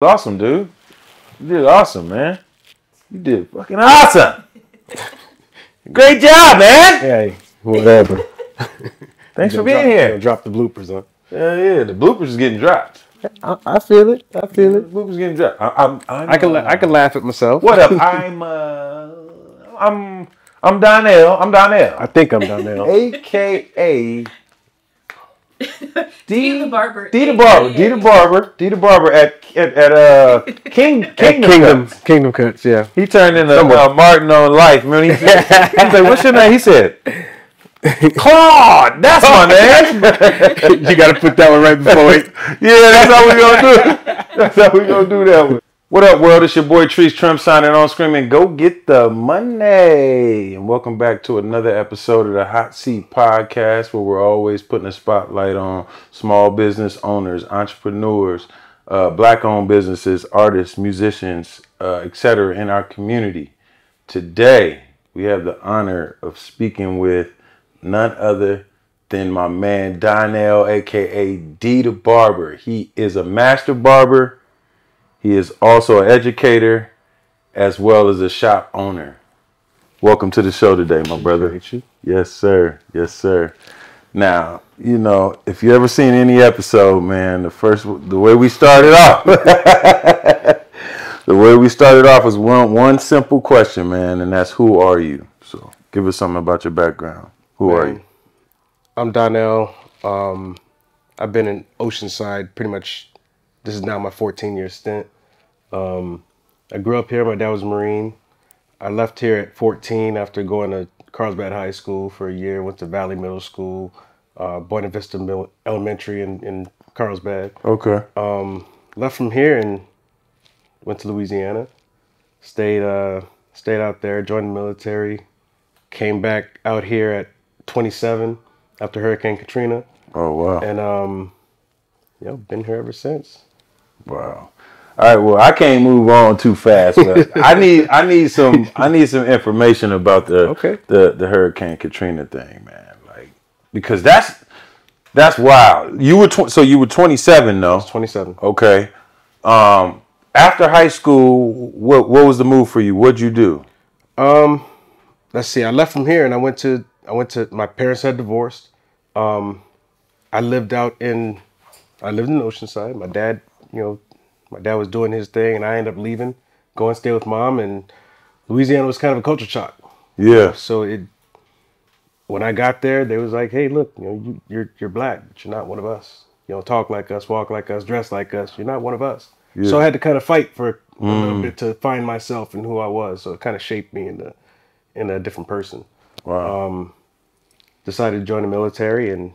Awesome, dude. You did awesome, man. You did fucking awesome. Great job, man. Hey, whatever. Thanks for Drop- being here. Drop the bloopers, huh? Yeah, yeah. The bloopers is getting dropped. I, I feel it. I feel The it. bloopers getting dropped. I, I'm, I'm, I can la- I can laugh at myself. What up? I'm uh, I'm I'm Donnell. I'm Donnell. I think I'm now. AKA D the barber. D the barber. D the barber. D the barber at at, at uh King At Kingdom. Kingdom Kutz. Kingdom Kutz, yeah. He turned into Somewhere. uh, Martin on life, man. He said, he's like, "What's your name?" He said, "Claude." That's my name. you got to put that one right before it. yeah, that's how we gonna do it. That's how we gonna do that one. What up, world? It's your boy Trees Trims signing on, screaming, "Go get the money!" And welcome back to another episode of the Hot Seat Podcast, where we're always putting a spotlight on small business owners, entrepreneurs, uh, black-owned businesses, artists, musicians, uh, etc. in our community. Today, we have the honor of speaking with none other than my man Donnell, aka D the Barber. He is a master barber. He is also an educator as well as a shop owner. Welcome to the show today, my brother. Yes, sir. Yes, sir. Now, you know, if you ever seen any episode, man, the first the way we started off, the way we started off was one one simple question, man, and that's who are you? So, give us something about your background. Who are you? I'm Donnell. Um, I've been in Oceanside pretty much. This is now my 14 year stint. Um, I grew up here. My dad was a Marine. I left here at 14 after going to Carlsbad High School for a year. Went to Valley Middle School, uh, Buena Vista Mil- Elementary in, in Carlsbad. Okay. Um, left from here and went to Louisiana. Stayed uh, stayed out there. Joined the military. Came back out here at 27 after Hurricane Katrina, Oh wow. and um, you know, been here ever since. Wow. All right. Well, I can't move on too fast, but I need I need some I need some information about the Okay. the the Hurricane Katrina thing, man. Like because that's that's wild. You were tw- so you were 27 though. 27. Okay. Um, after high school, what what was the move for you? What'd you do? Um, let's see. I left from here and I went to I went to my parents had divorced. Um, I lived out in I lived in Oceanside. My dad, you know, my dad was doing his thing, and I ended up leaving, going stay with mom. And Louisiana was kind of a culture shock. Yeah. So it when I got there, they was like, "Hey, look, you know, you, you're you're black, but you're not one of us. You don't talk like us, walk like us, dress like us. You're not one of us." Yeah. So I had to kind of fight for a little mm. bit to find myself and who I was. So it kind of shaped me into in a different person. Wow. Um, decided to join the military, and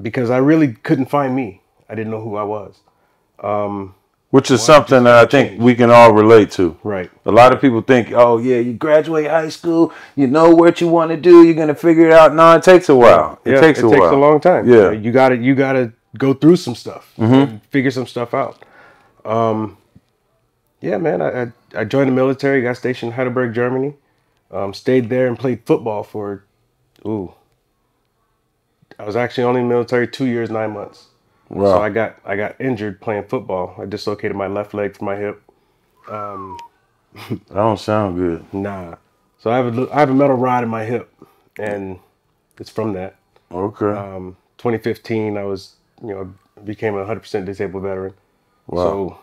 because I really couldn't find me, I didn't know who I was. Which is something that I think we can all relate to. Right. A lot of people think, oh yeah, you graduate high school, you know what you want to do, you're gonna figure it out. No, it takes a while. It Yeah, takes a it takes while. a long time. Yeah. you got to you got to go through some stuff, and figure some stuff out. Um, yeah, man, I, I I joined the military, got stationed in Heidelberg, Germany. Um, stayed there and played football for, ooh. I was actually only in the military two years nine months. Wow. So I got I got injured playing football. I dislocated my left leg from my hip. that don't sound good. Nah. So I have a I have a metal rod in my hip, and it's from that. Okay. um, 2015, I was, you know, became a 100% disabled veteran. Wow. So,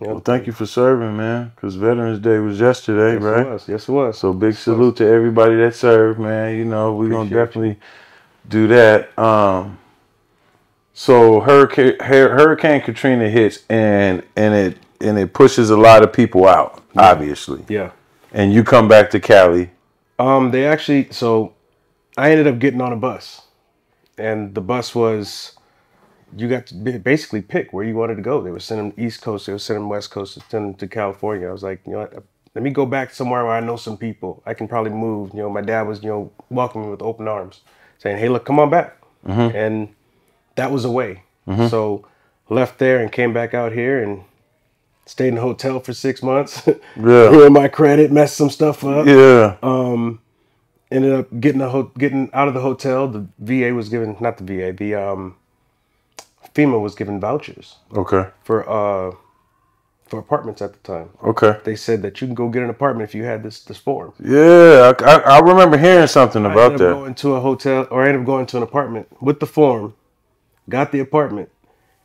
you know, well, thank you for serving, man. Because Veterans Day was yesterday, yes, right? it was. Yes, it was. So big salute to everybody that served, man. You know, we're gonna Appreciate you. definitely do that. Um so Hurricane Hurricane Katrina hits and and it and it pushes a lot of people out, obviously. yeah. And you come back to Cali. Um, they actually, so I ended up getting on a bus, and the bus was, you got to basically pick where you wanted to go. They were sending them East Coast, they were sending them West Coast, they were sending them to California. I was like, you know what? Let me go back somewhere where I know some people. I can probably move. You know, my dad was, you know, welcoming me with open arms, saying, "Hey, look, come on back." And that was a way. So left there and came back out here and stayed in a hotel for six months. Yeah. Ruined my credit, messed some stuff up. Yeah. Um, Ended up getting a ho- getting out of the hotel. The VA was given not the VA the um, FEMA was given vouchers Okay. for uh for apartments at the time. Okay. They said that you can go get an apartment if you had this this form. Yeah, I, I, I remember hearing something I about that. going to a hotel, or I ended up going to an apartment with the form, got the apartment,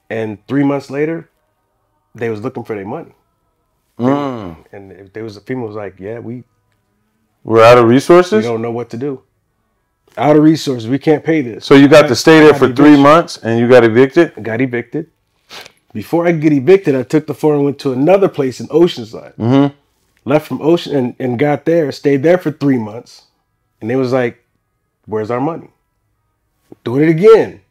and three months later, they was looking for their money. Mm. And if there was a female was like, "Yeah, we We're out of resources. we don't know what to do. Out of resources, we can't pay this." So you got to stay there for three eviction. months, and you got evicted. I got evicted. Before I could get evicted, I took the form and went to another place in Oceanside. Mhm. Left from Ocean and, and got there, stayed there for three months. And they was like, Where's our money? Doing it again.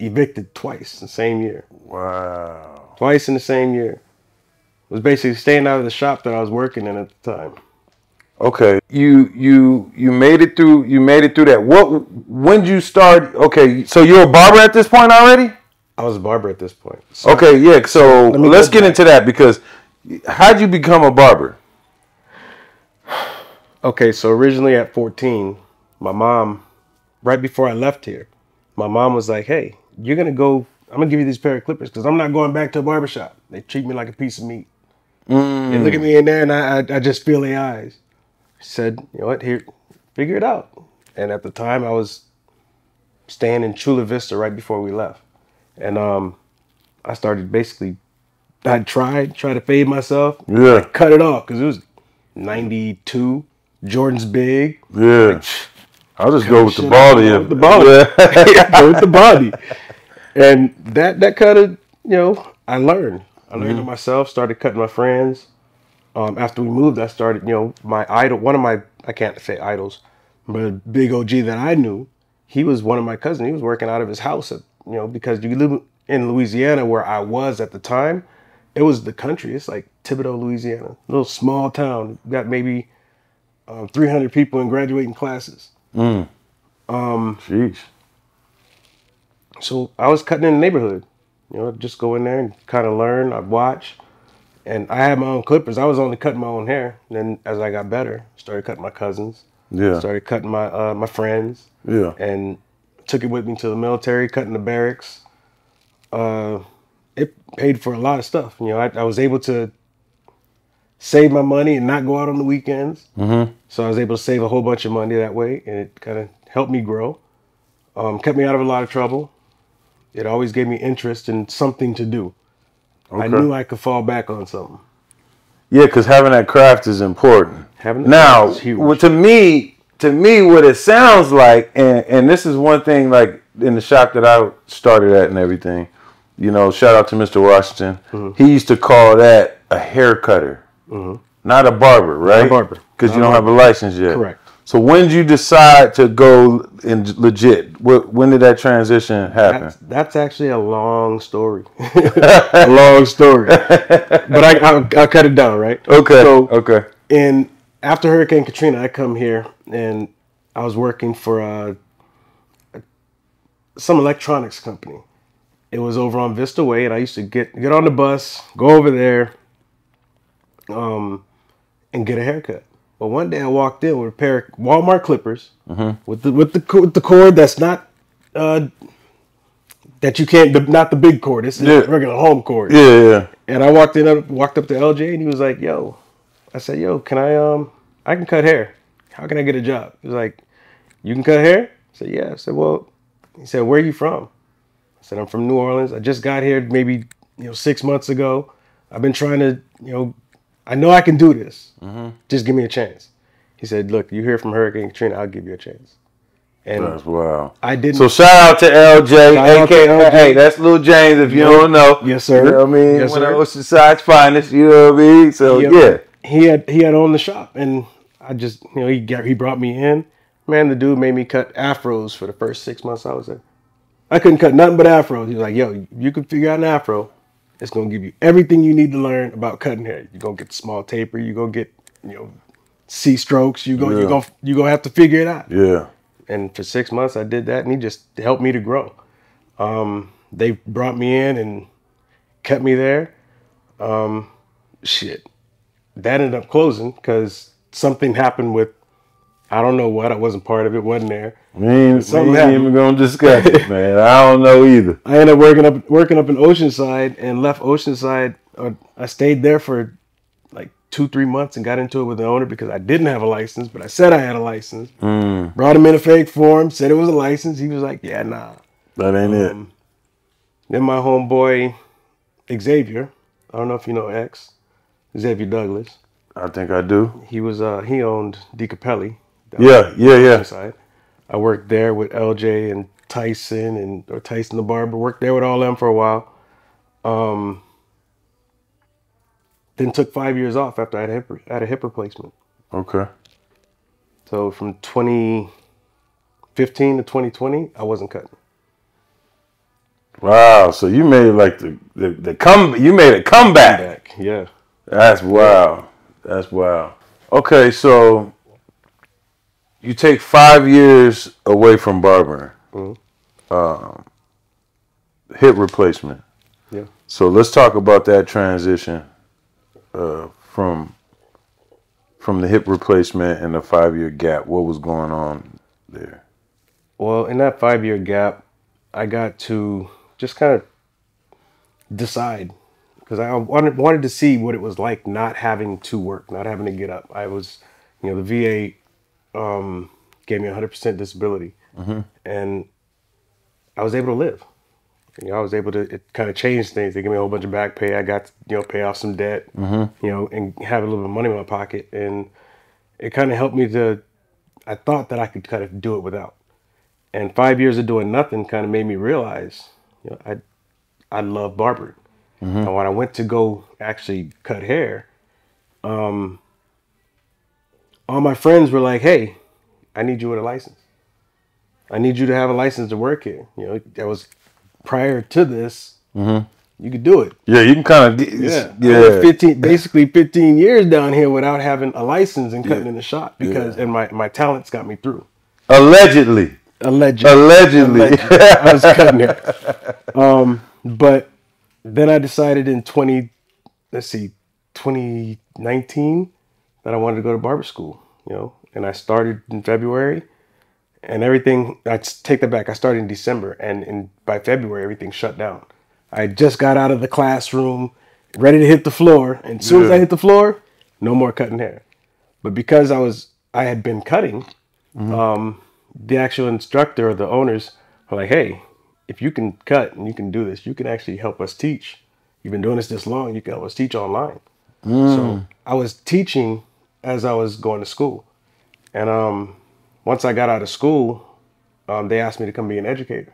Evicted twice in the same year. Wow. Twice in the same year. Was basically staying out of the shop that I was working in at the time. Okay. You you you made it through. You made it through that. What? When did you start? Okay. So you're a barber at this point already. I was a barber at this point. So Okay. Yeah. So me let's get back. into that because how'd you become a barber? Okay, so originally at 14, my mom, right before I left here, my mom was like, hey, you're going to go, I'm to give you these pair of clippers because I'm not going back to a barbershop. They treat me like a piece of meat. They look at me in there and I, I, I just feel their eyes. She said, you know what, here, figure it out. And at the time, I was staying in Chula Vista right before we left. And um, I started basically, I tried, tried to fade myself, Yeah. cut it off because it was 92. Jordan's big. Yeah. I'll just go with the body. of the body. Go with the body. And that that kind of, you know, I learned. I learned it myself, started cutting my friends. Um, after we moved, I started, you know, my idol, one of my, I can't say idols, but a big OG that I knew, he was one of my cousins. He was working out of his house, at, you know, because you live in Louisiana where I was at the time. It was the country. It's like Thibodaux, Louisiana, little small town. Got maybe um, 300 people in graduating classes. Jeez. So I was cutting in the neighborhood. You know, just go in there and kind of learn. I'd watch. And I had my own clippers. I was only cutting my own hair. then as I got better, started cutting my cousins. Yeah. Started cutting my uh, my friends. Yeah. And took it with me to the military, cutting the barracks. Uh, it paid for a lot of stuff. You know, I, I was able to save my money and not go out on the weekends. Mm-hmm. So I was able to save a whole bunch of money that way, and it kind of helped me grow. Um, kept me out of a lot of trouble. It always gave me interest in something to do. I knew I could fall back on something. Yeah, because having that craft is important. Having now, craft is huge. well, to me, to me, what it sounds like, and and this is one thing, like in the shop that I started at and everything. You know, shout out to Mr. Washington. Mm-hmm. He used to call that a hair cutter, not a barber, right? barber. because you don't a have a license yet. Correct. So when did you decide to go in legit? When did that transition happen? That's, that's actually a long story. a long story. But I, I'll, I'll cut it down, right? okay. So, okay. and after Hurricane Katrina, I come here and I was working for uh, some electronics company. It was over on Vista Way, and I used to get get on the bus, go over there, um, and get a haircut. But one day I walked in with a pair of Walmart clippers with the with the with the cord that's not uh, that you can't the, not the big cord. It's Yeah. a regular home cord. Yeah, yeah. And I walked in, up, walked up to LJ, and he was like, "Yo," I said, "Yo, can I um, I can cut hair. How can I get a job?" He was like, "You can cut hair." I said, "Yeah." I said, "Well," he said, "Where are you from?" I said, "I'm from New Orleans. I just got here maybe you know six months ago. I've been trying to you know, I know I can do this. Mm-hmm. Just give me a chance." He said, "Look, you hear from Hurricane Katrina, I'll give you a chance." And That's wow. I didn't. So shout out to LJ, Shout out to aka LJ. hey, that's Lil James. If you Yep. don't know, Yes, sir. You know what I mean? Yes, One of sir. Oceanside's finest. You know what I mean? So yeah, he had he had owned the shop, and I just you know he got he brought me in. Man, the dude made me cut afros for the first six months I was there. I couldn't cut nothing but afros. He was like, "Yo, you can figure out an afro. It's gonna give you everything you need to learn about cutting hair. You're gonna get the small taper. You're gonna get you know C strokes. You go Yeah. you gonna you gonna have to figure it out." yeah. and for six months I did that, and he just helped me to grow. Um, they brought me in and kept me there. Um, shit, that ended up closing because something happened with I don't know what. I wasn't part of it. wasn't there. Ain't, Something we ain't happened. even gonna discuss it, man. I don't know either. I ended up working up working up in Oceanside and left Oceanside. I stayed there for like two three months and got into it with the owner because I didn't have a license, but I said I had a license. Mm, Brought him in a fake form, said it was a license. He was like, "Yeah, nah." that ain't it. Um, Then my homeboy Xavier, I don't know if you know X, Xavier Douglas. I think I do. He was uh he owned DiCapelli. Yeah, yeah, yeah. I worked there with LJ and Tyson and or Tyson the barber. Worked there with all them for a while. Um, then took five years off after I had a hip, had a hip replacement. Okay. So from 2015 to 2020, I wasn't cutting. Wow. So you made like the the, the come. You made a comeback. Back, yeah. That's wow. That's wow. Okay, so you take five years away from barbering. Mhm. Um, hip replacement. Yeah. So let's talk about that transition uh, from from the hip replacement and the five year gap. What was going on there? Well, in that five year gap, I got to just kind of decide because I wanted wanted to see what it was like not having to work, not having to get up. I was, you know, the VA um, gave me 100% disability, and I was able to live. You know, I was able to it kind of changed things. They gave me a whole bunch of back pay. I got to, you know pay off some debt, you know, and have a little bit of money in my pocket, and it kind of helped me to. I thought that I could kind of do it without and five years of doing nothing kind of made me realize, you know, I I love barbering. And when I went to go actually cut hair, um, all my friends were like, "Hey, I need you with a license. I need you to have a license to work here." You know, that was prior to this. You could do it. Yeah, you can kind of Yeah, yeah, yeah. fifteen, basically fifteen years down here without having a license and cutting in the shop because, and my my talents got me through. Allegedly, Allegedly. allegedly. I was cutting it. Um, but then I decided in 20, let's see, 2019 that I wanted to go to barber school, you know, and I started in February and everything, I take that back. I started in December and in, by February, everything shut down. I just got out of the classroom, ready to hit the floor. And as soon as I hit the floor, no more cutting hair. But because I was, I had been cutting, um, the actual instructor or the owners were like, "Hey, if you can cut and you can do this, you can actually help us teach. You've been doing this this long. You can help us teach online." So I was teaching as I was going to school, and um, once I got out of school, um, they asked me to come be an educator,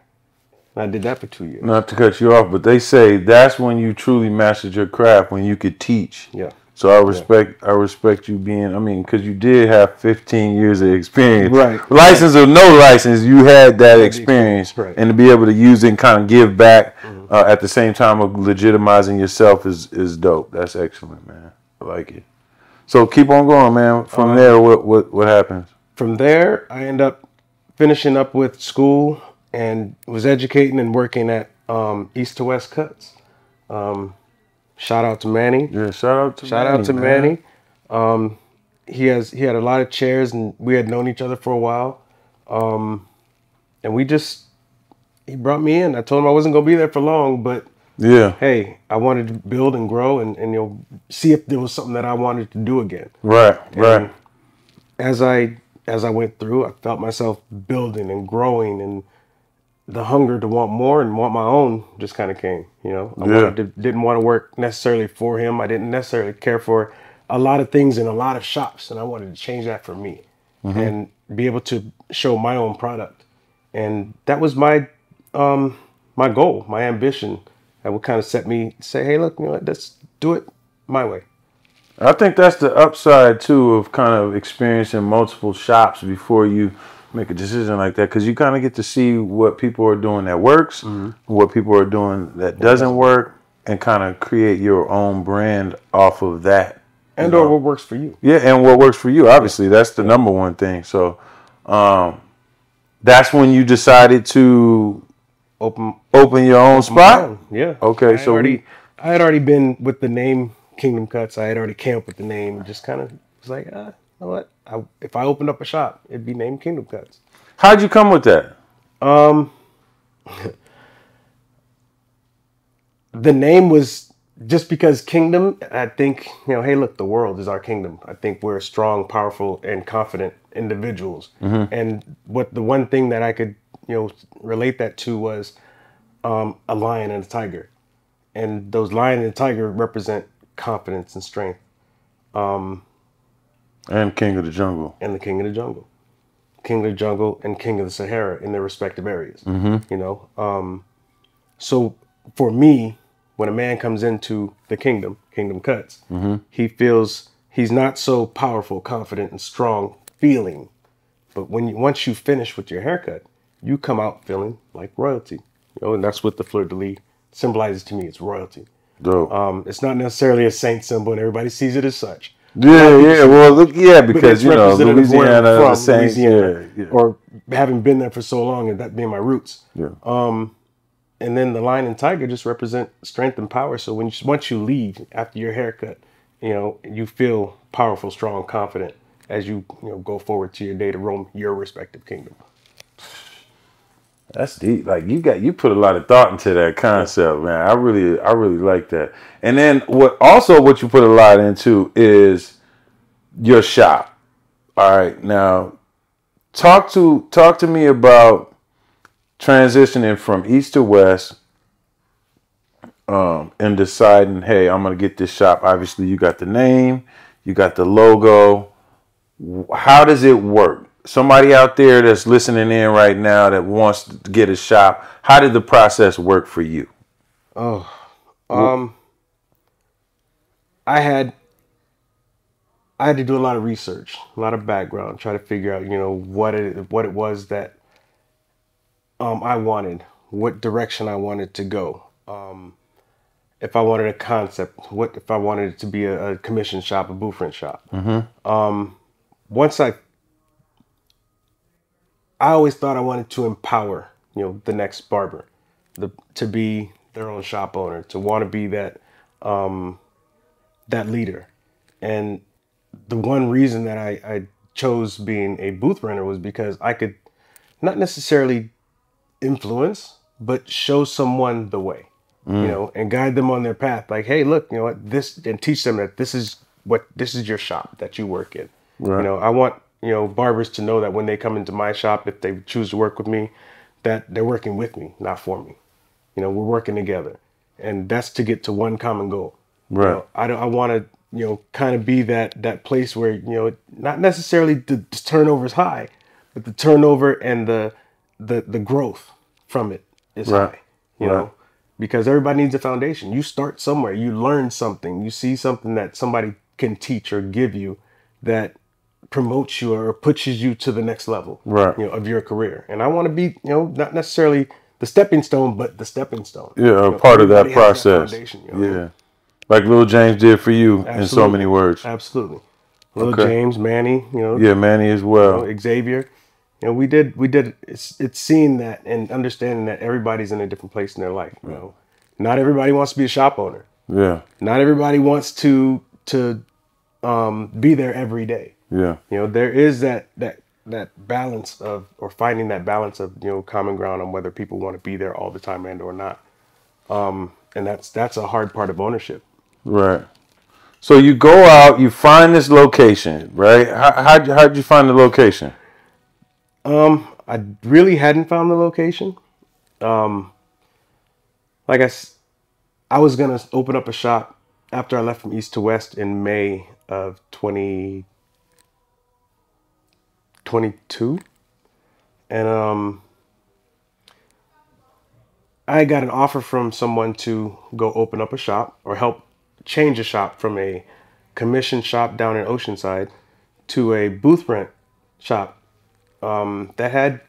and I did that for two years. Not to cut you off, but they say that's when you truly mastered your craft when you could teach. Yeah, So I respect I respect you being I mean because you did have 15 years of experience. Right. License or no license, you had that experience, right. and to be able to use it and kind of give back uh, at the same time of legitimizing yourself is is dope. That's excellent, man. I like it. So keep on going, man. From there, what what what happens? from there, I end up finishing up with school and was educating and working at um, East to West Cuts. Um, shout out to Manny. Yeah, shout out to Manny. Shout out to Manny. Um, he has he had a lot of chairs, and we had known each other for a while. Um, and we just he brought me in. I told him I wasn't gonna be there for long, but Yeah, hey, I wanted to build and grow, and, and you know see if there was something that I wanted to do again. right, right. As I as I went through, I felt myself building and growing, and the hunger to want more and want my own just kind of came. You know, I Yeah. wanted to, didn't want to work necessarily for him. I didn't necessarily care for a lot of things in a lot of shops, and I wanted to change that for me and be able to show my own product. And that was my um, my goal, my ambition. That would kind of set me say, hey, look, you know, what, let's do it my way. I think that's the upside too of kind of experiencing multiple shops before you make a decision like that because you kind of get to see what people are doing that works, what people are doing that doesn't work, and kind of create your own brand off of that. And you or know? what works for you. Yeah, and what works for you. Obviously, that's the number one thing. So, um, that's when you decided to Open open your own spot. Yeah. Okay, I so already, we- I had already been with the name Kingdom Kutz. I had already came up with the name. And Just kind of was like, ah, you know what? I, if I opened up a shop, it'd be named Kingdom Kutz. How'd you come with that? Um, the name was just because kingdom. I think you know. Hey, look, the world is our kingdom. I think we're strong, powerful, and confident individuals. And what the one thing that I could you know relate that to was um, a lion and a tiger, and those lion and tiger represent confidence and strength, And King of the Jungle. and the king of the jungle, king of the jungle, and king of the Sahara in their respective areas. You know, um, so for me, when a man comes into the kingdom, kingdom cuts, he feels he's not so powerful, confident, and strong feeling. But when you, once you finish with your haircut, you come out feeling like royalty. You know, and that's what the fleur de lis symbolizes to me. It's royalty. Dope. Um, it's not necessarily a saint symbol, and everybody sees it as such. yeah, yeah. Well, look, yeah, because you know Louisiana, the from, Saints, Louisiana, yeah, yeah, or having been there for so long, and that being my roots. yeah. Um, and then the lion and tiger just represent strength and power. So when you, once you leave after your haircut, you know you feel powerful, strong, confident as you you know go forward to your day to roam your respective kingdom. That's deep. Like you got you put a lot of thought into that concept, man. I really I really like that. And then what also what you put a lot into is your shop. All right. Now talk to talk to me about transitioning from east to west um and deciding, hey, I'm gonna get this shop. Obviously you got the name, you got the logo. How does it work? Somebody out there that's listening in right now that wants to get a shop, how did the process work for you? Oh, um, I had I had to do a lot of research, a lot of background, try to figure out you know what it what it was that um, I wanted, what direction I wanted to go. Um, if I wanted a concept, what if I wanted it to be a, a commission shop, a rent shop. Um, once I I always thought I wanted to empower, you know, the next barber, the to be their own shop owner, to want to be that um, that leader. And the one reason that I, I chose being a booth runner was because I could not necessarily influence, but show someone the way, you know, and guide them on their path. Like, hey, look, you know what, this, and teach them that this is what this is your shop that you work in. Right. You know, I want you know barbers to know that when they come into my shop, if they choose to work with me, that they're working with me, not for me. You know, we're working together, and that's to get to one common goal. You Right. know, I don't. I want to you know kind of be that that place where you know not necessarily the, the turnover is high, but the turnover and the the the growth from it is Right. high. You Right. know, because everybody needs a foundation. You start somewhere. You learn something. You see something that somebody can teach or give you that promotes you or pushes you to the next level Right. you know of your career and i want to be you know not necessarily the stepping stone but the stepping stone Yeah, You know, part of that process. foundation, you know? Yeah. Like Lil James did for you in so many words. absolutely little Okay. james manny you know Yeah, Manny as well. xavier you know we did we did it's it's seeing that and understanding that everybody's in a different place in their life you know not everybody wants to be a shop owner Yeah. not everybody wants to to um, be there every day Yeah. you know there is that that that balance of or finding that balance of you know common ground on whether people want to be there all the time and or not um and that's that's a hard part of ownership Right. So you go out, you find this location, right? How, how'd, you, how'd you find the location? um i really hadn't found the location um like I was gonna open up a shop after i left from east to west in may of 2022 and um I got an offer from someone to go open up a shop or help change a shop from a commission shop down in Oceanside to a booth rent shop um, that had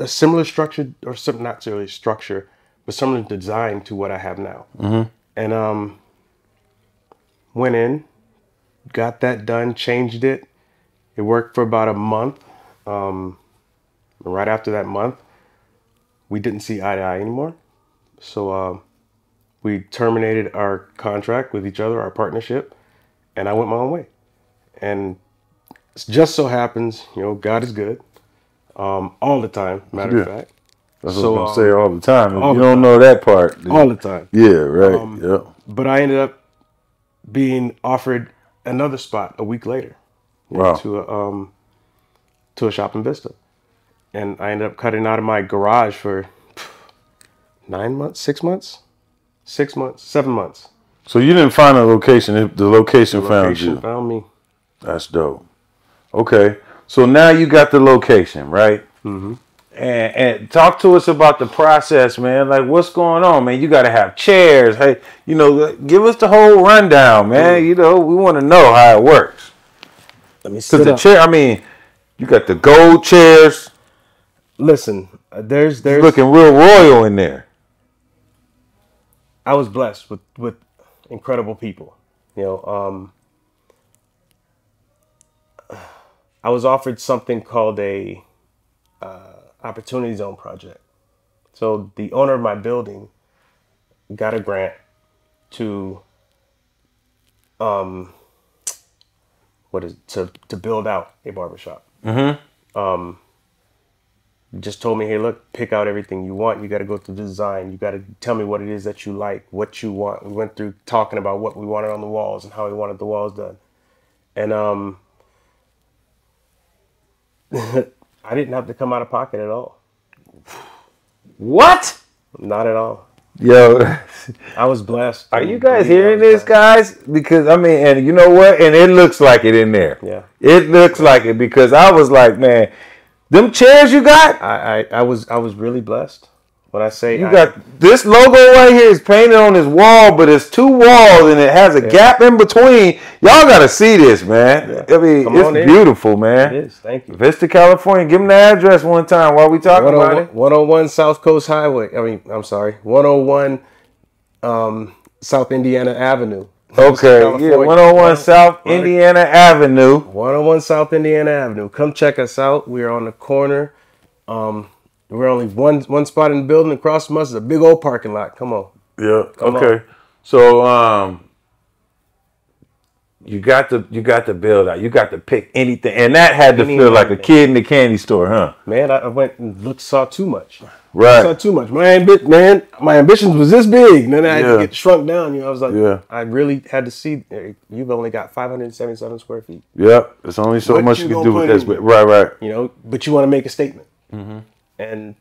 a similar structure or some not really structure, but similar design to what I have now. And um, went in, got that done, changed it. It worked for about a month. Um, right after that month, we didn't see eye to eye anymore. So uh, we terminated our contract with each other, our partnership, and I went my own way. And it just so happens, you know, God is good, um, all the time. Matter of fact, That's So, what I'm um, gonna say all the time. If all you the don't know that part, then- all the time. yeah, right. Um, yeah. But I ended up being offered another spot a week later you know, Wow. to a um, to a shop in Vista, and I ended up cutting out of my garage for nine months, six months, six months, seven months. So you didn't find a location. it- The location found you. found me. That's dope. Okay. So now you got the location, right? Mm-hmm. And, and talk to us about the process, man. Like, what's going on, man? You got to have chairs. Hey, you know, give us the whole rundown, man. You know, we want to know how it works. Let me Because the up. chair, I mean, you got the gold chairs Listen, uh, there's there's looking real royal in there. I was blessed with with incredible people. You know, um, I was offered something called a uh, opportunity zone project. So the owner of my building got a grant to um what is to to build out a barbershop. Mm-hmm. Um, just told me, hey, look, pick out everything you want. You got to go through the design. You got to tell me what it is that you like, what you want. We went through talking about what we wanted on the walls and how we wanted the walls done. And um, I didn't have to come out of pocket at all. What? Not at all. Yo, I was blessed. are you guys Believe me, I hearing this, guys? Because, I mean, and you know what? And it looks like it in there. Yeah. It looks like it because I was like, man, them chairs you got, I, I, I was I was really blessed. When I say you I- got this logo right here is painted on this wall, but it's two walls and it has a gap in between. Y'all got to see this, man. I mean, Come it's beautiful, it man. is. Thank you. Vista, California. Give them the address one time while we talking about 101, it. 101 South Coast Highway. I mean, I'm sorry, 101 um, South Indiana Avenue. Okay, yeah, California. 101 South Indiana Avenue. 101 South Indiana Avenue. Come check us out. We are on the corner. Um, we're only one one spot in the building. Across from us is a big old parking lot. Come on. Yeah. Come okay. So um you got to you got to build out. You got to pick anything. And that had to Any feel like a kid in the candy store, huh? Man, I, I went and looked, saw too much. Right. Saw too much. My ambi- man, my ambitions was this big. And then I had Yeah. to get shrunk down. You know, I was like, Yeah. I really had to see. eh, You've only got 577 square feet. Yep. There's only so What much you you can do with this. in right, right. you know, but you want to make a statement. Mm-hmm. And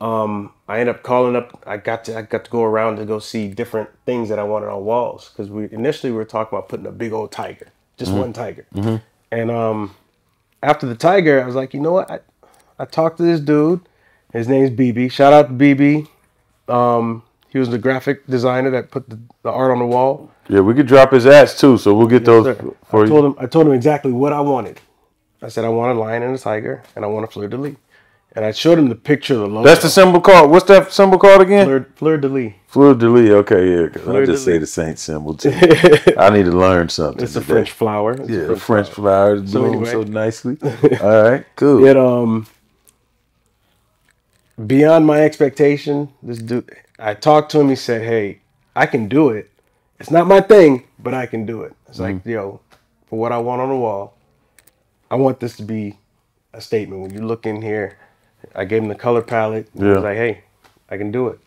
um, I ended up calling up. I got to I got to go around to go see different things that I wanted on walls because we initially we were talking about putting a big old tiger, just Mm-hmm. one tiger. And um, after the tiger, I was like, you know what? I, I talked to this dude. His name's BB. Shout out to BB. Um, he was the graphic designer that put the, the art on the wall. Yeah, we could drop his ass too, so we'll get those Sir, for I you. told him I told him exactly what I wanted. I said I want a lion and a tiger, and I want a fleur de lis. And I showed him the picture of the logo. That's the symbol called. What's that symbol called again? fleur, fleur de lis. Fleur de lis. Okay, yeah. 'cause I Fleur de just say the saint symbol too. I need to learn something. It's a today. French flower. It's a Yeah, French, flower. flowers So anyway. so nicely. All right, cool. It um beyond my expectation. This dude, I talked to him. He said, "Hey, I can do it. It's not my thing, but I can do it." It's like, yo, for what I want on the wall, I want this to be a statement. When you look in here, I gave him the color palette. He Yeah. was like, "Hey, I can do it."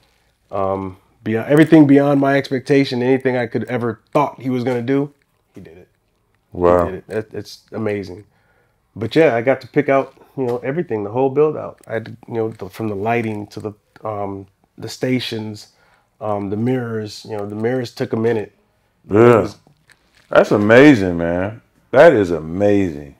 Um, beyond everything beyond my expectation, anything I could ever thought he was gonna do, he did it. Wow. did it. It's amazing. But yeah, I got to pick out you know everything, the whole build out. I had to, you know the, from the lighting to the um, the stations, um, the mirrors. You know the mirrors took a minute. Yeah. That's amazing, man. That is amazing.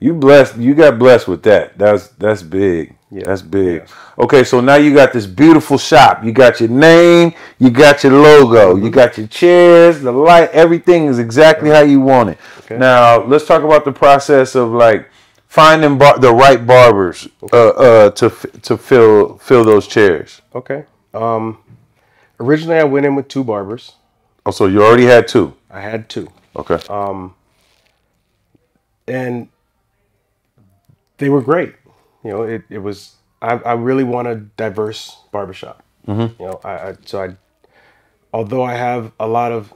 You blessed you got blessed with that. That's that's big. Yeah. That's big. Okay, so now you got this beautiful shop. You got your name, you got your logo, you got your chairs, the light, everything is exactly how you want it. Now, let's talk about the process of like finding bar- the right barbers uh, uh, to f- to fill fill those chairs. Okay. Um, originally, I went in with two barbers. Oh, so you already had two. I had two, Okay. and they were great. You know, it, it was. I, I really want a diverse barbershop. You know, I, I so I, although I have a lot of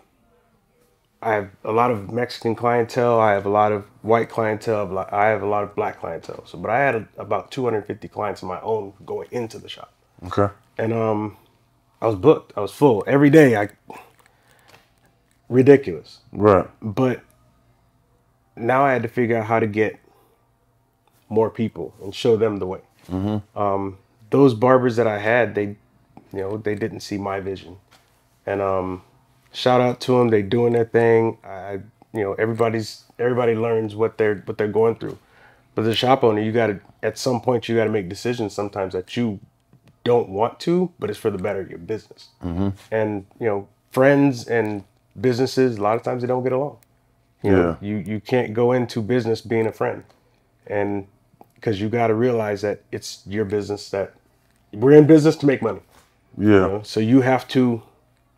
I have a lot of Mexican clientele. I have a lot of white clientele. I have a lot of black clientele. So, but I had a, about 250 clients of my own going into the shop, Okay. and um, I was booked. I was full every day. I ridiculous, Right. but now I had to figure out how to get more people and show them the way. Um, those barbers that I had, they, you know, they didn't see my vision, and um, shout out to them. They doing their thing. I, you know, everybody's everybody learns what they're what they're going through. But as a shop owner, you got to at some point you got to make decisions sometimes that you don't want to, but it's for the better of your business. And you know, friends and businesses a lot of times they don't get along. You know, you you can't go into business being a friend, and because you got to realize that it's your business that we're in business to make money. Yeah. You know? So you have to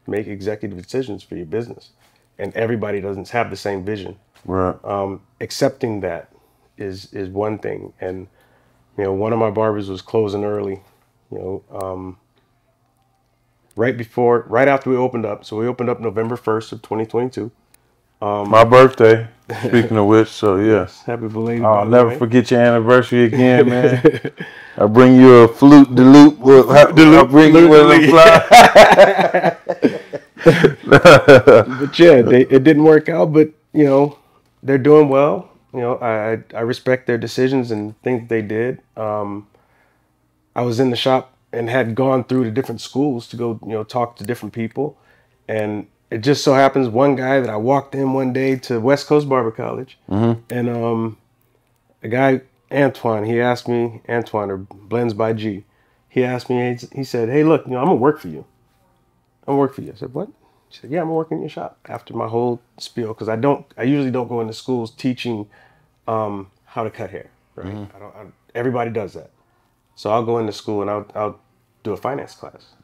make executive decisions for your business, and everybody doesn't have the same vision. Right. Um, accepting that is is one thing, and you know, one of my barbers was closing early. You know, um, right before, right after we opened up. So we opened up November first of 2022. My birthday. Speaking of which, so yes. Happy belated. I'll never way. forget your anniversary again, man. I'll bring you a flute de loop. I'll bring you a fly. but yeah, they, it didn't work out. But you know, they're doing well. You know, I I I respect their decisions and think they did. Um, I was in the shop and had gone through the different schools to go, you know, talk to different people, and it just so happens one guy that I walked in one day to West Coast Barber College, and um, a guy Antoine, he asked me Antoine or Blends by G, he asked me, he said, "Hey, look, you know, I'm gonna work for you. I'm gonna work for you." I said, "What?" He said, "Yeah, I'm gonna work in your shop." After my whole spiel, because I don't, I usually don't go into schools teaching um, how to cut hair. Right? I don't. I, everybody does that, so I'll go into school and I'll, I'll do a finance class,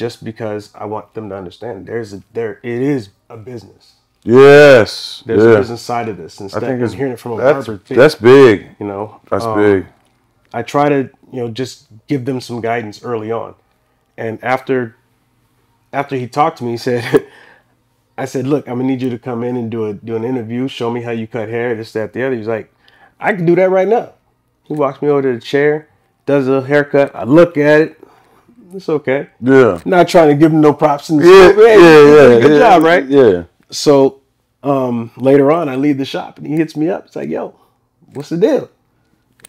just because I want them to understand there's a there it is a business. Yes. There's a business side of this. Instead, I think it's I'm hearing it from a that's, barber too. that's big. you know, That's Um, big. I try to, you know, just give them some guidance early on. And after after he talked to me, he said I said, "Look, I'm going to need you to come in and do a do an interview, show me how you cut hair, this that the other." He's like, "I can do that right now." He walks me over to the chair, does a haircut. I look at it. It's okay. Yeah. Not trying to give him no props in the Yeah. Hey, yeah, yeah. Good yeah, job, right? Yeah. So um, later on, I leave the shop and he hits me up. It's like, "Yo, what's the deal?"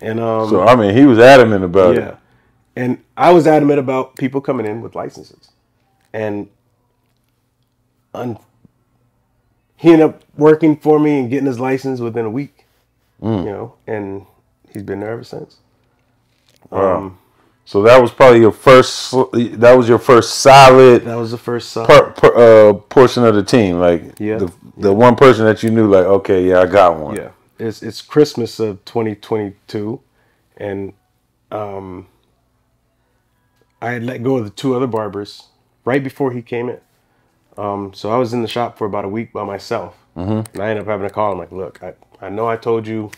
And um, So I mean, he was adamant about yeah. it. And I was adamant about people coming in with licenses. And un- he ended up working for me and getting his license within a week. Mm. You know, and he's been there ever since. Wow. Um, So that was probably your first. That was your first solid that was the first per, per, uh, portion of the team. Like Yeah. the the one person that you knew, like, okay, yeah, I got one. Yeah. It's it's Christmas of 2022 and um I had let go of the two other barbers right before he came in. Um, so I was in the shop for about a week by myself. Mm-hmm. And I ended up having to call him like, look, I, I know I told you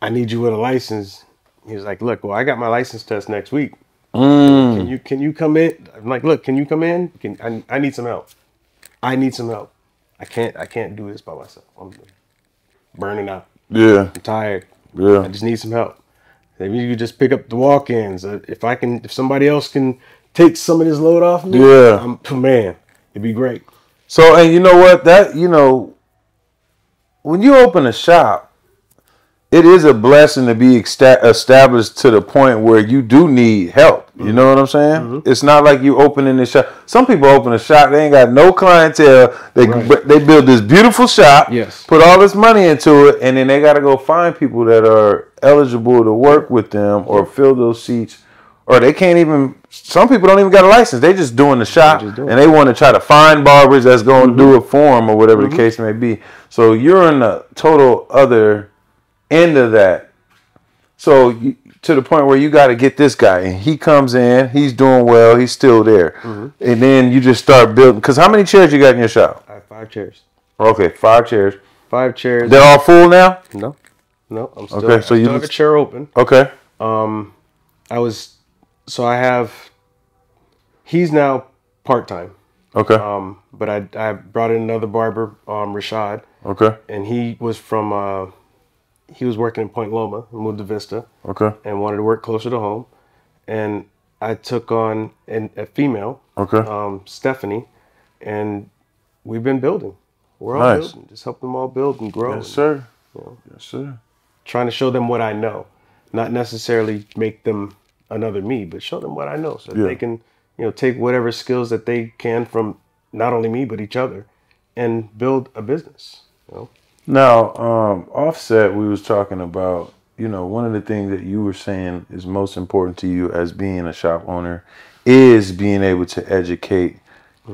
I need you with a license. He was like, look, well, I got my license test next week. Mm. Can you can you come in? I'm like, look, can you come in? Can I, I need some help. I need some help. I can't I can't do this by myself. I'm burning out. Yeah. I'm tired. Yeah, I just need some help. Maybe you could just pick up the walk-ins. Uh, If I can, if somebody else can take some of this load off me, Yeah. I'm, man, it'd be great. So and you know what? That you know, when you open a shop, it is a blessing to be established to the point where you do need help. You know what I'm saying? Mm-hmm. It's not like you opening the shop. Some people open a shop, they ain't got no clientele. They Right. they build this beautiful shop, Yes. put all this money into it, and then they got to go find people that are eligible to work with them or fill those seats. Or they can't even. Some people don't even got a license. They just doing the shop, doing and they want to try to find barbers that's going to do mm-hmm. it for them or whatever the mm-hmm. case may be. So you're in a total other end of that. So you, to the point where you got to get this guy, and he comes in, he's doing well, he's still there, and then you just start building. Because how many chairs you got in your shop? I have five chairs. Okay, five chairs. Five chairs. They're all full now. no, no. I'm still. Okay, so I you still have a chair open. Okay. Um, I was, so I have. He's now part time. Okay. Um, but I I brought in another barber, um, Rashad, okay. and he was from uh, he was working in Point Loma, moved to Vista, Okay. and wanted to work closer to home. And I took on an, a female, Okay. um, Stephanie, and we've been building. We're all Nice. building, just help them all build and grow. yes, sir. you know, Yes, sir. trying to show them what I know, not necessarily make them another me, but show them what I know, so Yeah. they can, you know, take whatever skills that they can from not only me but each other, and build a business. You know? Now, um, offset, we was talking about, you know, one of the things that you were saying is most important to you as being a shop owner is being able to educate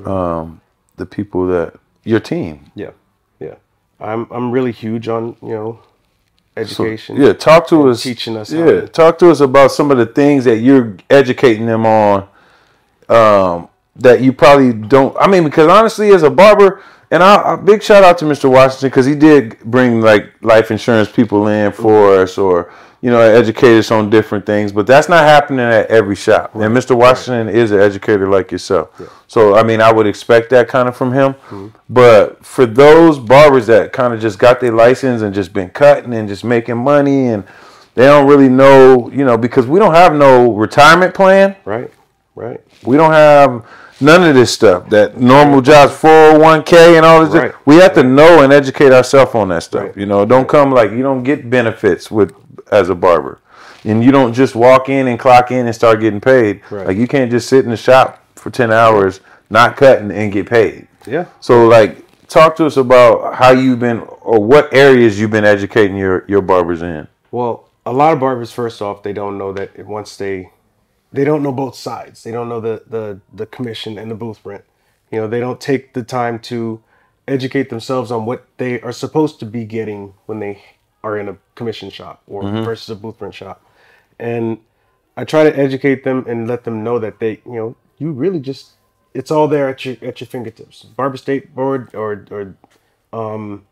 um, the people that your team. Yeah, yeah. I'm I'm really huge on you know So, education. yeah, talk to us. teaching us Yeah, to- talk to us about some of the things that you're educating them on. Um, that you probably don't. I mean, because honestly, as a barber, and I, a big shout out to Mr. Washington because he did bring like life insurance people in for us, or you know, educate us on different things. But that's not happening at every shop. And Mr. Washington is an educator like yourself. So I mean, I would expect that kind of from him. Mm-hmm. But for those barbers that kind of just got their license and just been cutting and just making money and they don't really know, you know, because we don't have no retirement plan. Right, right. We don't have none of this stuff. That normal jobs, 401k and all this. Right. We have to know and educate ourselves on that stuff. Right. You know, don't come like you don't get benefits with as a barber. And you don't just walk in and clock in and start getting paid. Right. Like you can't just sit in the shop for 10 hours not cutting and get paid. Yeah. So like talk to us about how you've been or what areas you've been educating your your barbers in. Well, a lot of barbers, first off, they don't know that once they, they don't know both sides. They don't know the the the commission and the booth rent. You know, they don't take the time to educate themselves on what they are supposed to be getting when they are in a commission shop or versus a booth rent shop. And I try to educate them and let them know that they, you know, you really just it's all there at your at your fingertips. Barber State Board or or um,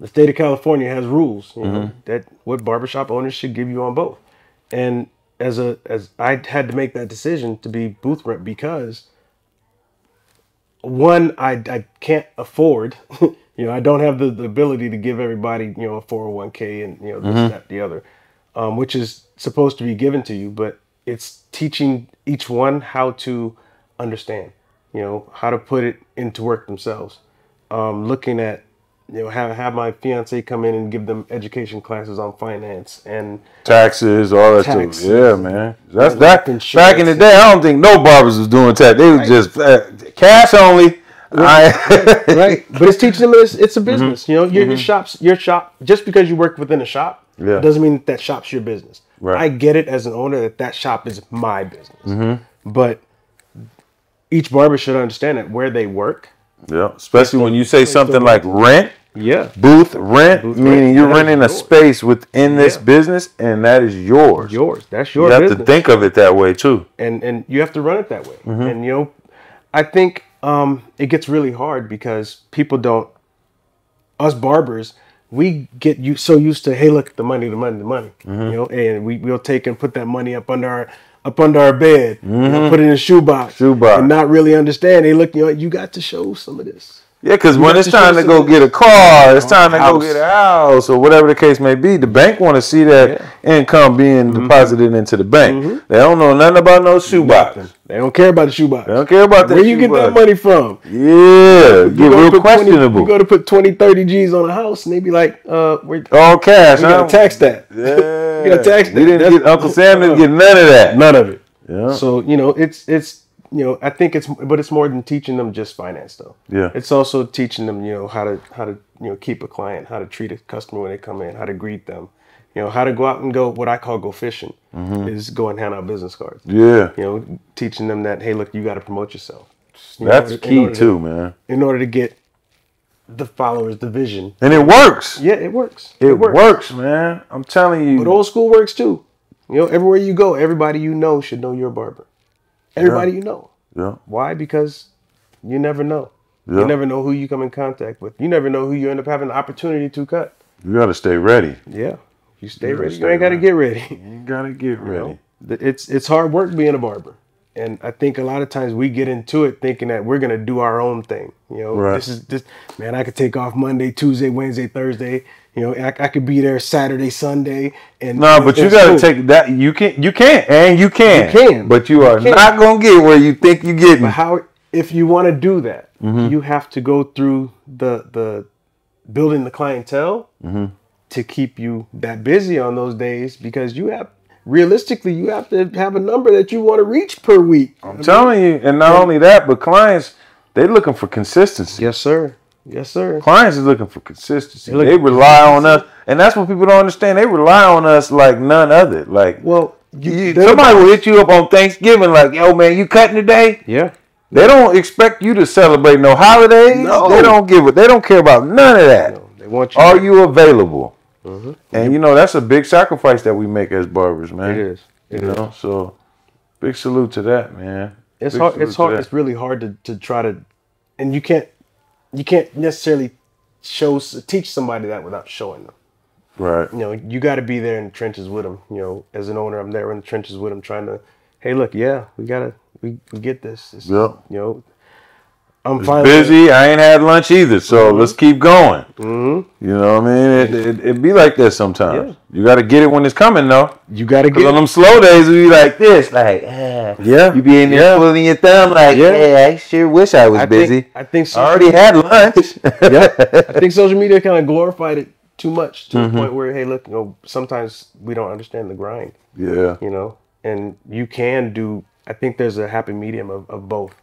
the state of California has rules you know, that what barbershop owners should give you on both. And as a as I had to make that decision to be booth rep because one I I can't afford you know I don't have the, the ability to give everybody you know a 401k and you know this that the other um, which is supposed to be given to you but it's teaching each one how to understand you know how to put it into work themselves. Um, looking at you know have have my fiance come in and give them education classes on finance and taxes, all that Taxes. stuff. Yeah, man. That's that. Back in the day, I don't think no barbers was doing tax. They was just uh, cash only. I, right but it's teaching them it's, it's a mm-hmm. business you know your, your mm-hmm. shops your shop just because you work within a shop Yeah. doesn't mean that shop's your business Right. i get it as an owner that that shop is my business mm-hmm. but each barber should understand that where they work yeah, especially when you say something like rent, yeah booth rent, Booth meaning rent, you're that renting a space within this Yeah. business, and that is yours. yours that's yours. You have business to think of it that way too. and and you have to run it that way. Mm-hmm. And you know, I think um, it gets really hard because people don't. Us barbers, we get you so used to hey look the money the money the money Mm-hmm. you know and we we'll take and put that money up under our up under our bed you know, put it in a shoebox Mm-hmm. Shoebox. and not really understand hey look you know you got to show some of this Yeah, because when it's time to go get a car, it's time to go get a house or whatever the case may be. The bank want to see that income being Mm-hmm. deposited into the bank. They don't know nothing about no shoebox. they don't care about the shoebox They don't care about where you get that money from Yeah, get You real put 20 questionable. you go to put 20 30 g's on a house and they be like uh where All cash, We gotta tax that. Yeah. We gotta tax We that. didn't That's- get Uncle Sam didn't get none of that. None of it. Yeah. So you know, it's it's you know, I think it's but it's more than teaching them just finance though. Yeah. It's also teaching them you know how to how to you know keep a client, how to treat a customer when they come in, how to greet them, you know, how to go out and go what I call go fishing is go and hand out business cards. Mm-hmm. Yeah. You know, teaching them that hey, look, you got to promote yourself. You That's in key to- too, man. In order to get the followers, the vision. And it works. Yeah, it works. It works, man. I'm telling you. But old school works too. You know, everywhere you go, everybody you know should know you're a barber. Everybody you know. yeah. Why? Because you never know. Yeah. You never know who you come in contact with. You never know who you end up having the opportunity to cut. You gotta stay ready. Yeah. You stay gotta ready. stay You ain't got to get ready. You gotta get ready. It's it's hard work being a barber. And I think a lot of times we get into it thinking that we're gonna do our own thing. You know, Right. this is this man. I could take off Monday, Tuesday, Wednesday, Thursday. You know, I, I could be there Saturday, Sunday, and No, but you got to take that. You can, you can, and you can, You can. but you are You not gonna get where you think you getting. But how if you want to do that, Mm-hmm. you have to go through the the building the clientele Mm-hmm. to keep you that busy on those days because you have realistically you have to have a number that you want to reach per week. I'm telling you, and not only that, but clients they're looking for consistency. Yes, sir. Yes, sir. Clients is looking for consistency. Looking They rely on us, and that's what people don't understand. They rely on us like none other. Like Well, you, you, somebody will hit you up on Thanksgiving, like, "Yo, man, you cutting today?" yeah. They don't expect you to celebrate no holidays. No. They don't give it. They don't care about none of that. No, they want you. Are you available? Mm-hmm. And you know that's a big sacrifice that we make as barbers, man. It is. It You is. know, so big salute to that, man. It's Big hard. It's hard. It's really hard to, to try to, and you can't, you can't necessarily show teach somebody that without showing them. Right. you know, you got to be there in the trenches with them. You know, as an owner, I'm there in the trenches with them, trying to, hey, look, yeah, we gotta, we, we get this. It's, Yep. You know, I'm busy. I ain't had lunch either, so Mm-hmm. let's keep going. You know what I mean? It, it, it be like that sometimes. Yeah. You got to get it when it's coming, though. You got to get. on them slow days, we be like this, like, ah. Yeah. You be in there Yeah. pulling your thumb, like, Yeah. yeah, I sure wish I was I busy. think. I think. I Social, already had lunch. yeah. I think social media kind of glorified it too much to Mm-hmm. the point where, hey, look, you know, sometimes we don't understand the grind. yeah. You know, and you can do. I think there's a happy medium of, of both.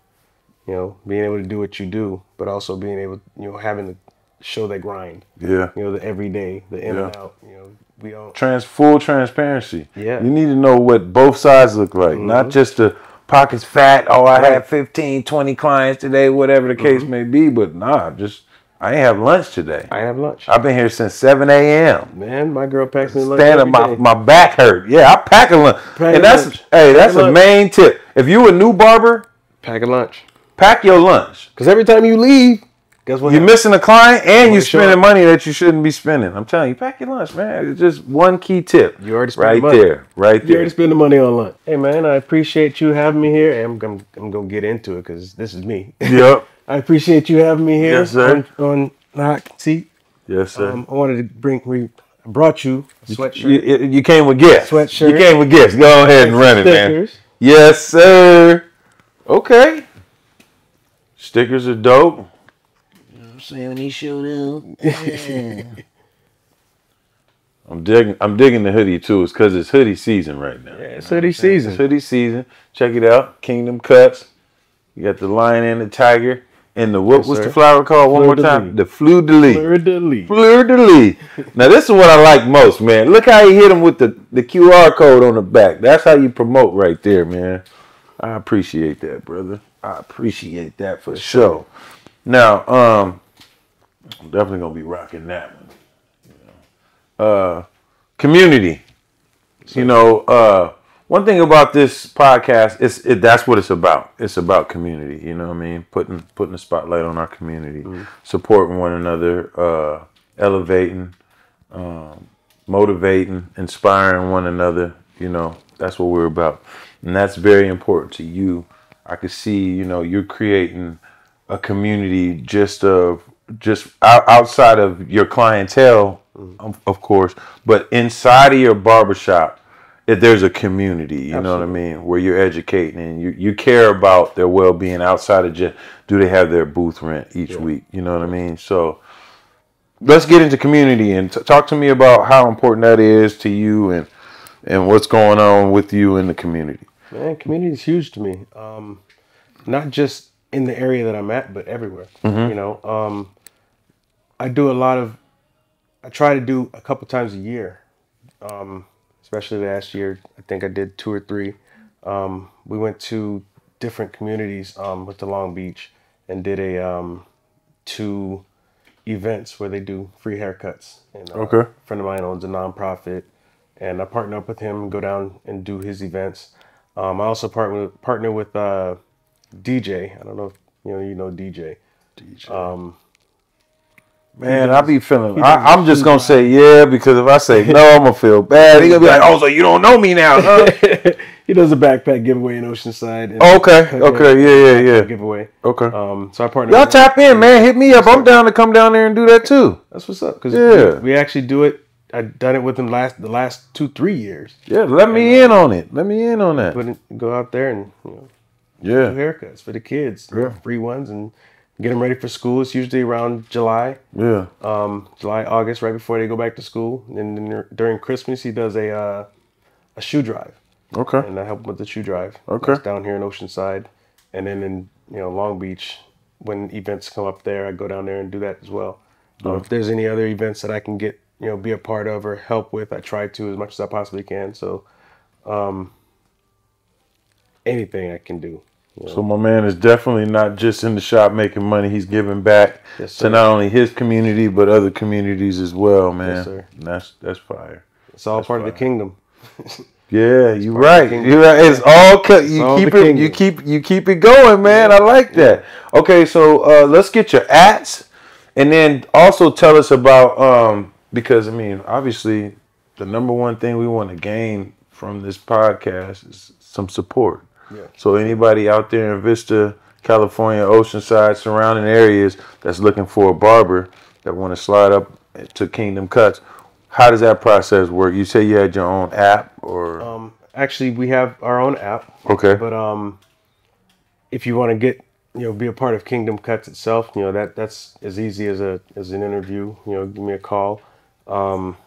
You know, being able to do what you do, but also being able, you know, having to show that grind. Yeah. you know, the everyday, the in and out. You know, we don't. Trans full transparency. Yeah. Mm-hmm. You need to know what both sides look like, not just the pockets fat. Oh, I Right. had 15, 20 clients today, whatever the case may be. But nah, just I ain't have lunch today. I ain't have lunch. I've been here since 7 a.m. Man, my girl packs me lunch. Stand up, my, day. my back hurt. Yeah, I pack a lunch. Pack and that's lunch. hey, that's Pack a a lunch. main tip. If you a new barber, pack a lunch. Pack your lunch. Because every time you leave, guess what? You're happens? missing a client and you're spending money that you shouldn't be spending. I'm telling you, pack your lunch, man. It's just one key tip. You already spent right money. there, right there. You already spend the money on lunch. Hey man, I appreciate you having me here. And I'm gonna I'm gonna get into it because this is me. Yep. I appreciate you having me here Yes, sir. on, on the hot seat. Yes, sir. Um, I wanted to bring we brought you a sweatshirt. you, you- you came with gifts. Sweatshirt. You came with gifts. Go ahead and run it, man. Yes, sir. Okay. Stickers are dope. You know I'm saying when he showed up. Yeah. I'm digging. I'm digging the hoodie too. It's because it's hoodie season right now. Yeah, it's hoodie season. It's hoodie season. Check it out. Kingdom Kutz. You got the lion and the tiger and the what Yes, was sir. the flower called? One more Fleur-de-lis. time. The fleur de lis. Fleur de lis. Fleur de lis. Now this is what I like most, man. Look how he hit him with the, the QR code on the back. That's how you promote right there, man. I appreciate that, brother. I appreciate that for sure. Now, um, I'm definitely gonna be rocking that one. You know. Uh, community. You know, uh, one thing about this podcast is it, that's what it's about. It's about community. You know what I mean? Putting putting the spotlight on our community, supporting one another, uh, elevating, um, motivating, inspiring one another. You know, that's what we're about, and that's very important to you. I could see, you know, you're creating a community just of just outside of your clientele, mm-hmm. of, of course, but inside of your barbershop, if there's a community, you know what I mean, where you're educating and you, you care about their well being outside of just do they have their booth rent each week, you know what I mean? So let's get into community and t- talk to me about how important that is to you and and what's going on with you in the community. Man, community is huge to me. Um, not just in the area that I'm at, but everywhere. Mm-hmm. You know, um, I do a lot of. I try to do a couple times a year. Um, especially last year, I think I did two or three. Um, we went to different communities um, with the Long Beach and did a um, two events where they do free haircuts. And, uh, Okay. A friend of mine owns a nonprofit, and I partner up with him, go down and do his events. Um, I also partner partner with uh, DJ. I don't know if you know you know DJ. Man, I be feeling. I, I'm just gonna say yeah because if I say no, I'm gonna feel bad. He gonna be like, "Oh, so you don't know me now?" Huh? he does a backpack giveaway in Oceanside. and- Okay, okay, yeah, yeah, yeah. Giveaway. Okay. Um, so I partner. Y'all tap in, man. Hit me up. I'm down to come down there and do that too. That's what's up. Because Yeah. we, we actually do it. I've done it with him last the last two three years. Yeah, let me in on it. Let me in on that. Go out there and you know, do Yeah. haircuts for the kids, Yeah. free ones, and get them ready for school. It's usually around July, Yeah. um, July, August, right before they go back to school. And then during Christmas, he does a uh, a shoe drive, Okay. and I help him with the shoe drive. Okay. That's down here in Oceanside, and then in you know Long Beach, when events come up there, I go down there and do that as well. Uh, if there's any other events that I can get, you know, be a part of or help with, I try to as much as I possibly can. So, um, anything I can do. you know. So my man is definitely not just in the shop making money. He's giving back Yes, to not only his community but other communities as well, man. sir. And that's that's fire. It's all part of the kingdom. Yeah, you're right. the kingdom. You right. It's all co- you all keep it. You keep you keep it going, man. I like that. Okay, so uh, let's get your ats, and then also tell us about um because I mean obviously the number one thing we want to gain from this podcast is some support. Yeah. So anybody out there in Vista, California, Oceanside, surrounding areas that's looking for a barber that want to slide up to Kingdom Kutz, how does that process work? You say you had your own app or Um, actually, we have our own app, okay, but um, if you want to get you know be a part of Kingdom Kutz itself, you know that that's as easy as a as an interview. You know, give me a call, um,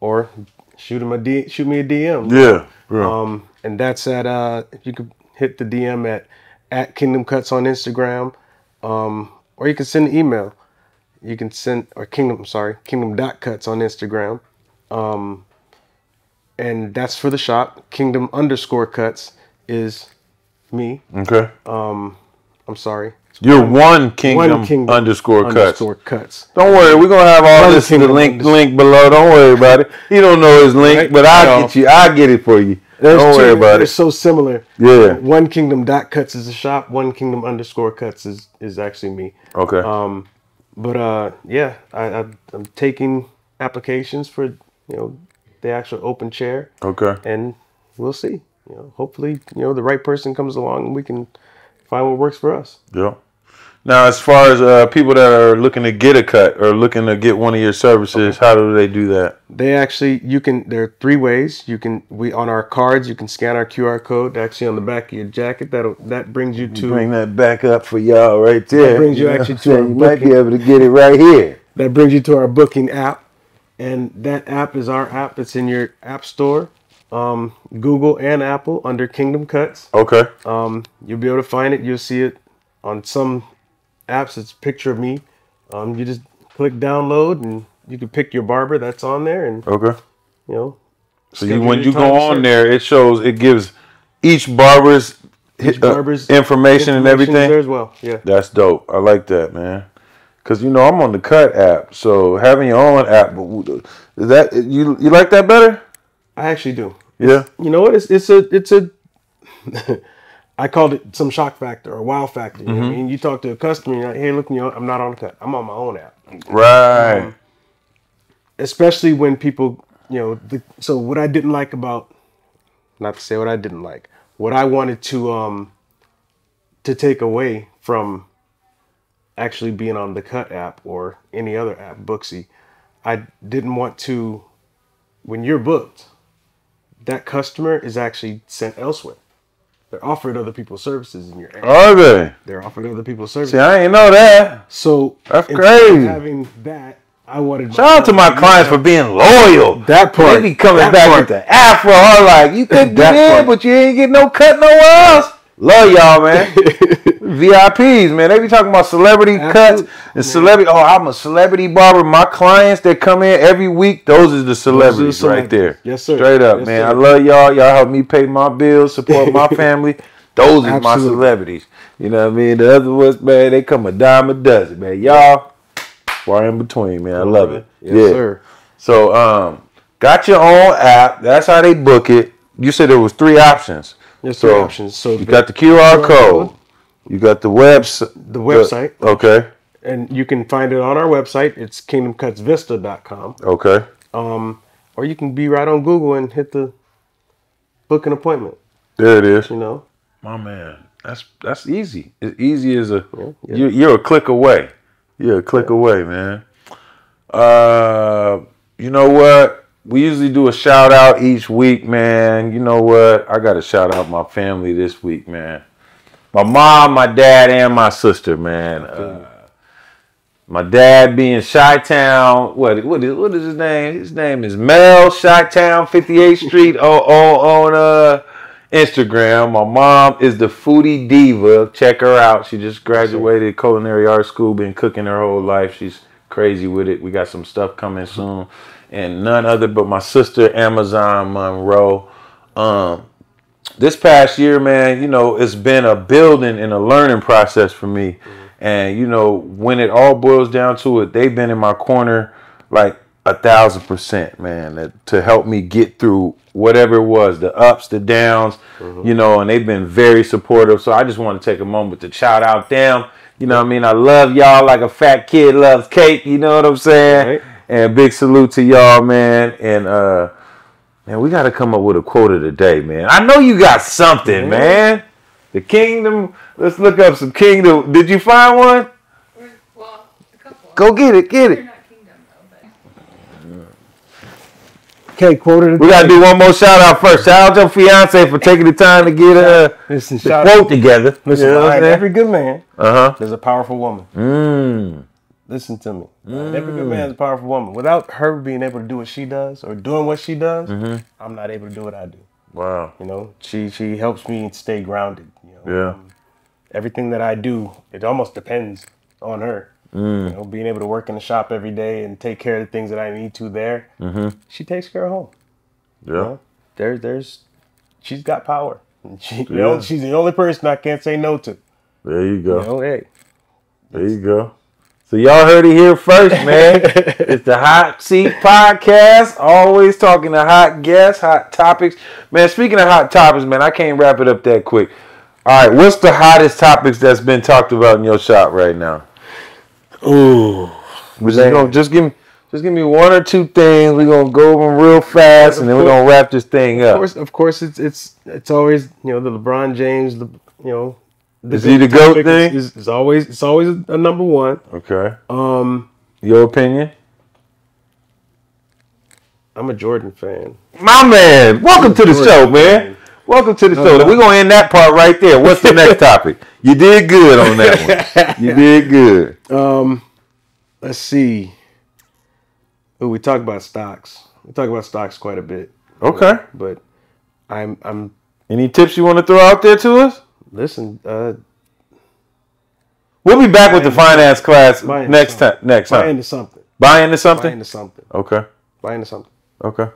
or shoot him a D, shoot me a DM. yeah, yeah. Um, and that's at uh, you could hit the DM at at Kingdom Kutz on Instagram, um, or you can send an email. You can send or Kingdom, sorry, Kingdom dot Cuts on Instagram, um, and that's for the shop. Kingdom underscore Cuts is me. okay. Um, I'm sorry, You're one kingdom, One Kingdom underscore cuts. underscore Cuts. Don't worry, we're gonna have all One this in the link underscore- link below. Don't worry about it. He don't know his link, Right? but I'll No. get you. I'll get it for you. There's don't two- worry about they're it. so similar. Yeah. One Kingdom dot Cuts is the shop. One Kingdom underscore Cuts is is actually me. Okay. Um, but uh, yeah, I, I, I'm taking applications for you know the actual open chair, okay. and we'll see. You know, hopefully, you know the right person comes along and we can find what works for us. Yeah. Now, as far as uh, people that are looking to get a cut or looking to get one of your services, how do they do that? They actually, you can. There are three ways. You can we on our cards. You can scan our QR code. Actually, on the back of your jacket, that'll that brings you to Bring that back up for y'all right there. That brings you know actually to our You might be able to get it right here. that brings you to our booking app and that app is our app it's in your app store um, google and apple under kingdom kutz Okay. um, you'll be able to find it you'll see it on some apps it's a picture of me um, you just click download and you can pick your barber that's on there and Okay. you know So you, when you go on there, it shows it gives each barber's, Each uh, barber's information, and information is everything. there as well yeah That's dope. I like that, man. Cause you know I'm on the Cut app, so having your own app, is that you you like that better? i actually do Yeah. you know what? It's it's a it's a. I called it some shock factor or wow factor. You know what I mean, you talk to a customer, you're like, hey, look, you know, I'm not on the cut. I'm on my own app. Right. Especially when people, you know, the, so what I didn't like about, not to say what I didn't like, what I wanted to um to take away from actually being on the cut app or any other app, Booksy, I didn't want to. When you're booked, that customer is actually sent elsewhere. They're offered other people's services in your area. Are they? They're offered other people's services. See, I ain't know that. So That's crazy. Having that, I wanted. Shout out to my clients for being loyal. That part. They be coming That back part. with the afro. Like, you could get in, but you ain't get no cut nowhere else. Love y'all, man. VIPs, man. They be talking about celebrity cuts and celebrity. Oh, I'm a celebrity barber. My clients that come in every week, those is the celebrities right there. Yes, sir. Straight up, Yes, man. sir. I love y'all. Y'all help me pay my bills, support my family. Those is my celebrities. You know what I mean? The other ones, man, they come a dime a dozen, man. Y'all far in between, man. I love it. Yes, yeah. sir. So, um, got your own app. That's how they book it. You said there was three options. There's So, three options. So You got the QR code. Code. You got the website. The website. Okay. and you can find it on our website. It's kingdomcutsvista.com. Okay. Um, or you can be right on Google and hit the book an appointment. There it is. You know, My man, that's that's easy. As easy as a yeah. you, you're a click away. You're a click away, man. Uh, you know what? We usually do a shout out each week, man. You know what? I got to shout out my family this week, man. My mom, my dad, and my sister, man. Uh, my dad being Chi Town. What what is what is his name? His name is Mel Chi Town, 58th Street on on, on uh Instagram. My mom is the foodie diva. Check her out. She just graduated culinary art school, been cooking her whole life. She's crazy with it. We got some stuff coming soon. And none other but my sister Amazon Monroe. Um this past year, man, you know, it's been a building and a learning process for me. And you know, when it all boils down to it, they've been in my corner like a thousand percent, man, that- to help me get through whatever it was, the ups, the downs, you know, and they've been very supportive. So I just want to take a moment to shout out them. You know what I mean? I love y'all like a fat kid loves cake, you know what I'm saying? Right. And big salute to y'all, man. And uh man, we gotta come up with a quote of the day, man. I know you got something, man. The kingdom. Let's look up some kingdom. Did you find one? Well, a couple. Go get it, get it. not kingdom though, but okay, quoted. We gotta do one more shout out first. Shout out to your fiance for taking the time to get uh, Listen, the quote out. together. Listen, you know what I'm behind every good man, Uh-huh. there's a powerful woman. Mm. Listen to me. Behind Every good man is a powerful woman. Without her being able to do what she does or doing what she does, mm-hmm. I'm not able to do what I do. Wow. You know, she she helps me stay grounded. You know, Yeah. Um, everything that I do, it almost depends on her. Mm. You know, being able to work in the shop every day and take care of the things that I need to there. Mm-hmm. She takes care of home. Yeah. You know, there, there's, she's got power. She, you know, she's the only person I can't say no to. There you go. You know, hey, There you go. So y'all heard it here first, man. it's the Hot Seat Podcast. Always talking to hot guests, hot topics. Man, speaking of hot topics, man, I can't wrap it up that quick. All right, what's the hottest topics that's been talked about in your shop right now? ooh, We're just gonna just give me just give me one or two things. We're gonna go over them real fast and then we're gonna wrap this thing of up. course, of course, it's it's it's always you know the LeBron James, the you know, Is he the GOAT thing? Is, is always it's always a number one. Okay. Um, Your opinion? I'm a Jordan fan. My man, welcome to the Jordan, show, man. man. Welcome to the show. We're gonna end that part right there. What's the next topic? You did good on that one. You did good. Um, let's see. Ooh, we talk about stocks. We talk about stocks quite a bit, Okay. but I'm I'm Any tips you want to throw out there to us? Listen. Uh, We'll be back with the finance class Buy next time. something. Next buy time. into something. Buy into something. Buy into something. Okay. Buy into something. Okay.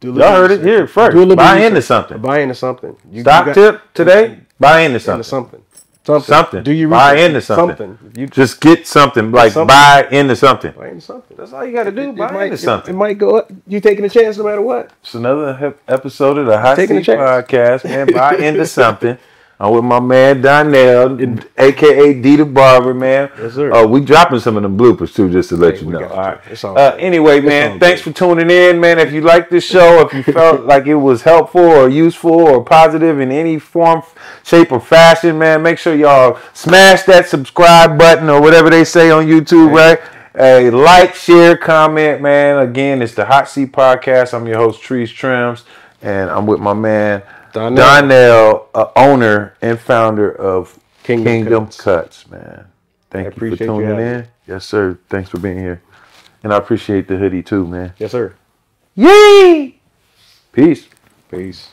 Do a Y'all heard it here Do a first. Buy research. into something. Buy into something. You, Stock you got- tip today. Buy into Into something. something. Something. Something. Do you Buy into something. You Just get something. Like something. buy into something. buy into something. That's all you got to do. It Buy might, into something. It, might go up. You taking a chance no matter what. It's another episode of the Hot Taking Seat. Podcast, man. Buy into something. I'm with my man Donnell, aka D the Barber, man. Yes, sir. Uh, we dropping some of them bloopers too, just to let Hey, you know. All you. It's all Uh, anyway, man, all thanks for tuning in, man. If you like this show, if you felt like it was helpful or useful or positive in any form, shape, or fashion, man, make sure y'all smash that subscribe button or whatever they say on YouTube, right? A like, share, comment, man. Again, it's the Hot Seat Podcast. I'm your host, Trees Trims, and I'm with my man Donnell. Donnell, uh, owner and founder of Kingdom Kingdom, Cuts. Cuts. man. Thank you for you tuning having in. Yes, sir. Thanks for being here. And I appreciate the hoodie too, man. Yes, sir. Yay! Peace. Peace.